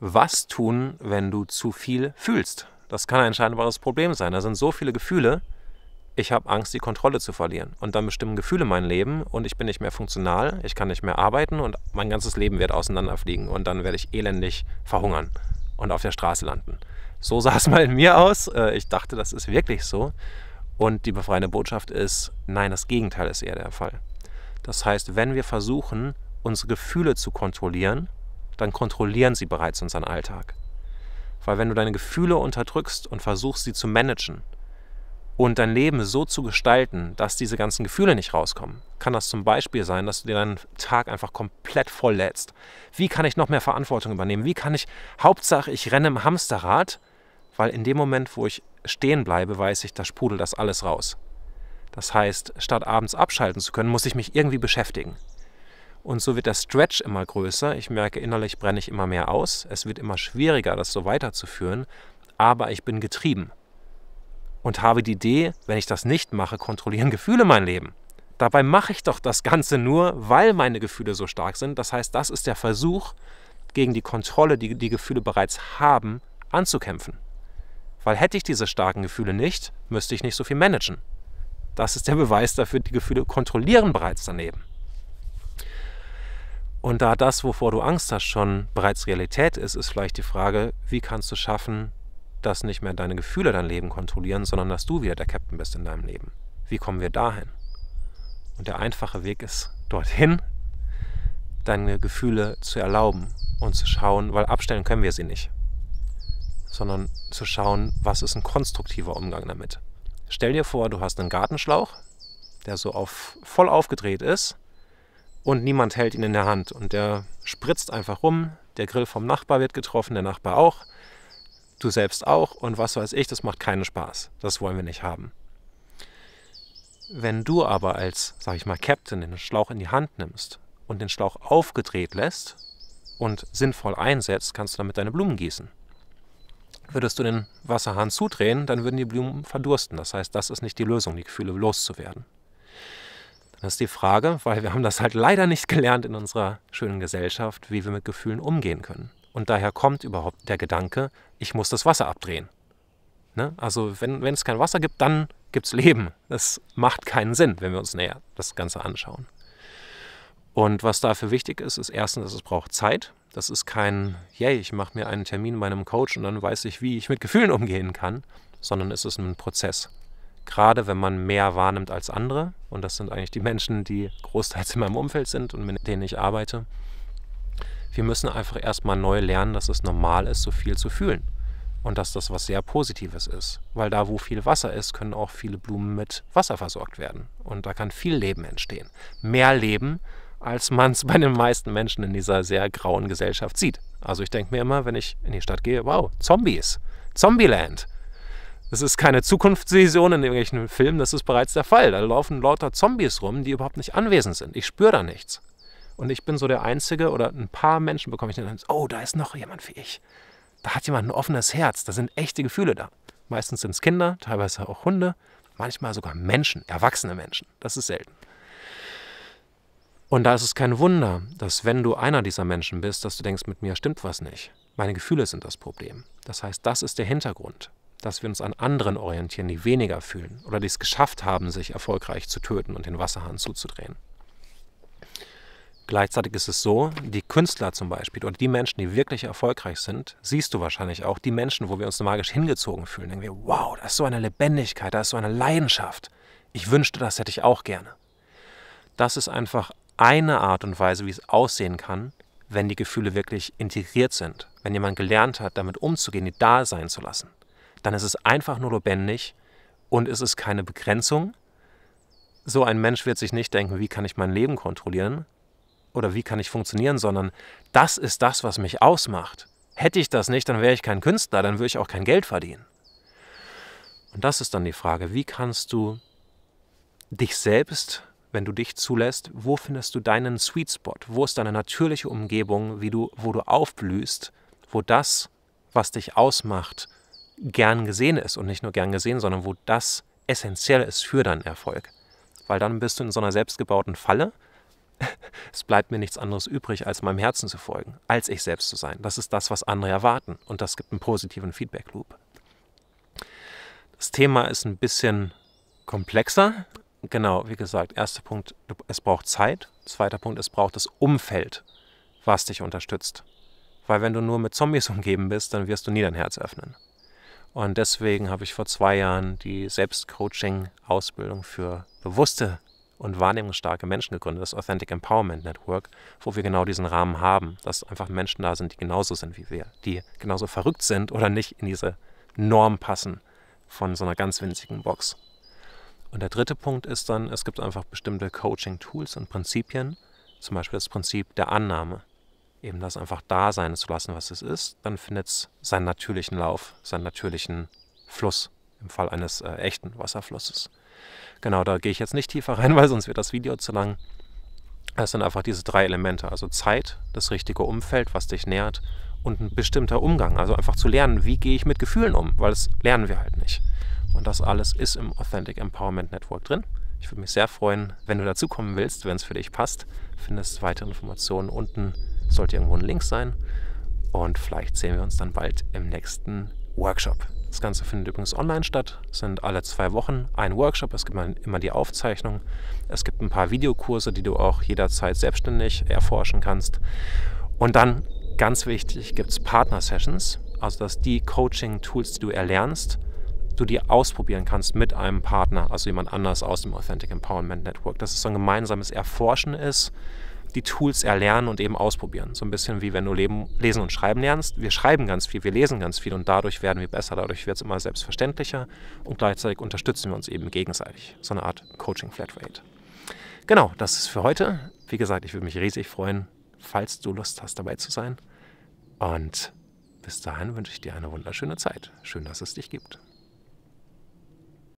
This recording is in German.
was tun, wenn du zu viel fühlst? Das kann ein scheinbares Problem sein. Da sind so viele Gefühle, ich habe Angst, die Kontrolle zu verlieren. Und dann bestimmen Gefühle mein Leben und ich bin nicht mehr funktional, ich kann nicht mehr arbeiten und mein ganzes Leben wird auseinanderfliegen und dann werde ich elendig verhungern und auf der Straße landen. So sah es mal in mir aus. Äh, ich dachte, das ist wirklich so. Und die befreiende Botschaft ist, nein, das Gegenteil ist eher der Fall. Das heißt, wenn wir versuchen, unsere Gefühle zu kontrollieren, dann kontrollieren sie bereits unseren Alltag. Weil wenn du deine Gefühle unterdrückst und versuchst, sie zu managen, und dein Leben so zu gestalten, dass diese ganzen Gefühle nicht rauskommen, kann das zum Beispiel sein, dass du dir deinen Tag einfach komplett volllädst. Wie kann ich noch mehr Verantwortung übernehmen? Wie kann ich, Hauptsache, ich renne im Hamsterrad, weil in dem Moment, wo ich stehen bleibe, weiß ich, da sprudelt das alles raus. Das heißt, statt abends abschalten zu können, muss ich mich irgendwie beschäftigen. Und so wird der Stretch immer größer. Ich merke, innerlich brenne ich immer mehr aus. Es wird immer schwieriger, das so weiterzuführen. Aber ich bin getrieben und habe die Idee, wenn ich das nicht mache, kontrollieren Gefühle mein Leben. Dabei mache ich doch das Ganze nur, weil meine Gefühle so stark sind. Das heißt, das ist der Versuch, gegen die Kontrolle, die die Gefühle bereits haben, anzukämpfen. Weil hätte ich diese starken Gefühle nicht, müsste ich nicht so viel managen. Das ist der Beweis dafür, die Gefühle kontrollieren bereits daneben. Und da das, wovor du Angst hast, schon bereits Realität ist, ist vielleicht die Frage, wie kannst du schaffen, dass nicht mehr deine Gefühle dein Leben kontrollieren, sondern dass du wieder der Captain bist in deinem Leben. Wie kommen wir dahin? Und der einfache Weg ist dorthin, deine Gefühle zu erlauben und zu schauen, weil abstellen können wir sie nicht, sondern zu schauen, was ist ein konstruktiver Umgang damit. Stell dir vor, du hast einen Gartenschlauch, der so auf, voll aufgedreht ist und niemand hält ihn in der Hand und der spritzt einfach rum, der Grill vom Nachbar wird getroffen, der Nachbar auch du selbst auch und was weiß ich, das macht keinen Spaß. Das wollen wir nicht haben. Wenn du aber als, sag ich mal, Captain den Schlauch in die Hand nimmst und den Schlauch aufgedreht lässt und sinnvoll einsetzt, kannst du damit deine Blumen gießen. Würdest du den Wasserhahn zudrehen, dann würden die Blumen verdursten. Das heißt, das ist nicht die Lösung, die Gefühle loszuwerden. Dann ist die Frage, weil wir haben das halt leider nicht gelernt in unserer schönen Gesellschaft, wie wir mit Gefühlen umgehen können. Und daher kommt überhaupt der Gedanke, ich muss das Wasser abdrehen. Ne? Also wenn, wenn es kein Wasser gibt, dann gibt es Leben. Das macht keinen Sinn, wenn wir uns näher das Ganze anschauen. Und was dafür wichtig ist, ist erstens, dass es braucht Zeit. Das ist kein, yay, ich mache mir einen Termin bei einem Coach und dann weiß ich, wie ich mit Gefühlen umgehen kann, sondern es ist ein Prozess. Gerade wenn man mehr wahrnimmt als andere, und das sind eigentlich die Menschen, die großteils in meinem Umfeld sind und mit denen ich arbeite, wir müssen einfach erstmal neu lernen, dass es normal ist, so viel zu fühlen. Und dass das was sehr Positives ist. Weil da, wo viel Wasser ist, können auch viele Blumen mit Wasser versorgt werden. Und da kann viel Leben entstehen. Mehr Leben, als man es bei den meisten Menschen in dieser sehr grauen Gesellschaft sieht. Also ich denke mir immer, wenn ich in die Stadt gehe, wow, Zombies, Zombieland. Das ist keine Zukunftsvision in irgendwelchen Filmen, das ist bereits der Fall. Da laufen lauter Zombies rum, die überhaupt nicht anwesend sind. Ich spüre da nichts. Und ich bin so der Einzige oder ein paar Menschen bekomme ich dann, oh, da ist noch jemand wie ich. Da hat jemand ein offenes Herz, da sind echte Gefühle da. Meistens sind es Kinder, teilweise auch Hunde, manchmal sogar Menschen, erwachsene Menschen. Das ist selten. Und da ist es kein Wunder, dass wenn du einer dieser Menschen bist, dass du denkst, mit mir stimmt was nicht. Meine Gefühle sind das Problem. Das heißt, das ist der Hintergrund, dass wir uns an anderen orientieren, die weniger fühlen oder die es geschafft haben, sich erfolgreich zu töten und den Wasserhahn zuzudrehen. Gleichzeitig ist es so, die Künstler zum Beispiel oder die Menschen, die wirklich erfolgreich sind, siehst du wahrscheinlich auch, die Menschen, wo wir uns magisch hingezogen fühlen, denken wir, wow, da ist so eine Lebendigkeit, da ist so eine Leidenschaft. Ich wünschte, das hätte ich auch gerne. Das ist einfach eine Art und Weise, wie es aussehen kann, wenn die Gefühle wirklich integriert sind, wenn jemand gelernt hat, damit umzugehen, die da sein zu lassen. Dann ist es einfach nur lebendig und es ist keine Begrenzung. So ein Mensch wird sich nicht denken, wie kann ich mein Leben kontrollieren, oder wie kann ich funktionieren, sondern das ist das, was mich ausmacht. Hätte ich das nicht, dann wäre ich kein Künstler, dann würde ich auch kein Geld verdienen. Und das ist dann die Frage, wie kannst du dich selbst, wenn du dich zulässt, wo findest du deinen Sweet Spot? Wo ist deine natürliche Umgebung, wie du, wo du aufblühst, wo das, was dich ausmacht, gern gesehen ist und nicht nur gern gesehen, sondern wo das essentiell ist für deinen Erfolg. Weil dann bist du in so einer selbstgebauten Falle, es bleibt mir nichts anderes übrig, als meinem Herzen zu folgen, als ich selbst zu sein. Das ist das, was andere erwarten und das gibt einen positiven Feedback-Loop. Das Thema ist ein bisschen komplexer. Genau, wie gesagt, erster Punkt, es braucht Zeit. Zweiter Punkt, es braucht das Umfeld, was dich unterstützt. Weil wenn du nur mit Zombies umgeben bist, dann wirst du nie dein Herz öffnen. Und deswegen habe ich vor zwei Jahren die Selbstcoaching-Ausbildung für bewusste und wahrnehmungsstarke Menschen gegründet, das Authentic Empowerment Network, wo wir genau diesen Rahmen haben, dass einfach Menschen da sind, die genauso sind wie wir, die genauso verrückt sind oder nicht in diese Norm passen von so einer ganz winzigen Box. Und der dritte Punkt ist dann, es gibt einfach bestimmte Coaching-Tools und Prinzipien, zum Beispiel das Prinzip der Annahme. Eben das einfach da sein zu lassen, was es ist, dann findet es seinen natürlichen Lauf, seinen natürlichen Fluss im Fall eines äh, echten Wasserflusses. Genau, da gehe ich jetzt nicht tiefer rein, weil sonst wird das Video zu lang. Es sind einfach diese drei Elemente, also Zeit, das richtige Umfeld, was dich nährt und ein bestimmter Umgang, also einfach zu lernen, wie gehe ich mit Gefühlen um, weil das lernen wir halt nicht. Und das alles ist im Authentic Empowerment Network drin. Ich würde mich sehr freuen, wenn du dazukommen willst, wenn es für dich passt. Findest weitere Informationen unten, sollte irgendwo ein Link sein. Und vielleicht sehen wir uns dann bald im nächsten Workshop. Das Ganze findet übrigens online statt, es sind alle zwei Wochen ein Workshop, es gibt immer die Aufzeichnung, es gibt ein paar Videokurse, die du auch jederzeit selbstständig erforschen kannst. Und dann, ganz wichtig, gibt es Partner-Sessions, also dass die Coaching-Tools, die du erlernst, du die ausprobieren kannst mit einem Partner, also jemand anders aus dem Authentic Empowerment Network. Dass es so ein gemeinsames Erforschen ist, die Tools erlernen und eben ausprobieren. So ein bisschen wie wenn du leben, lesen und schreiben lernst. Wir schreiben ganz viel, wir lesen ganz viel und dadurch werden wir besser, dadurch wird es immer selbstverständlicher und gleichzeitig unterstützen wir uns eben gegenseitig. So eine Art Coaching Flatrate. Genau, das ist für heute. Wie gesagt, ich würde mich riesig freuen, falls du Lust hast, dabei zu sein. Und bis dahin wünsche ich dir eine wunderschöne Zeit. Schön, dass es dich gibt.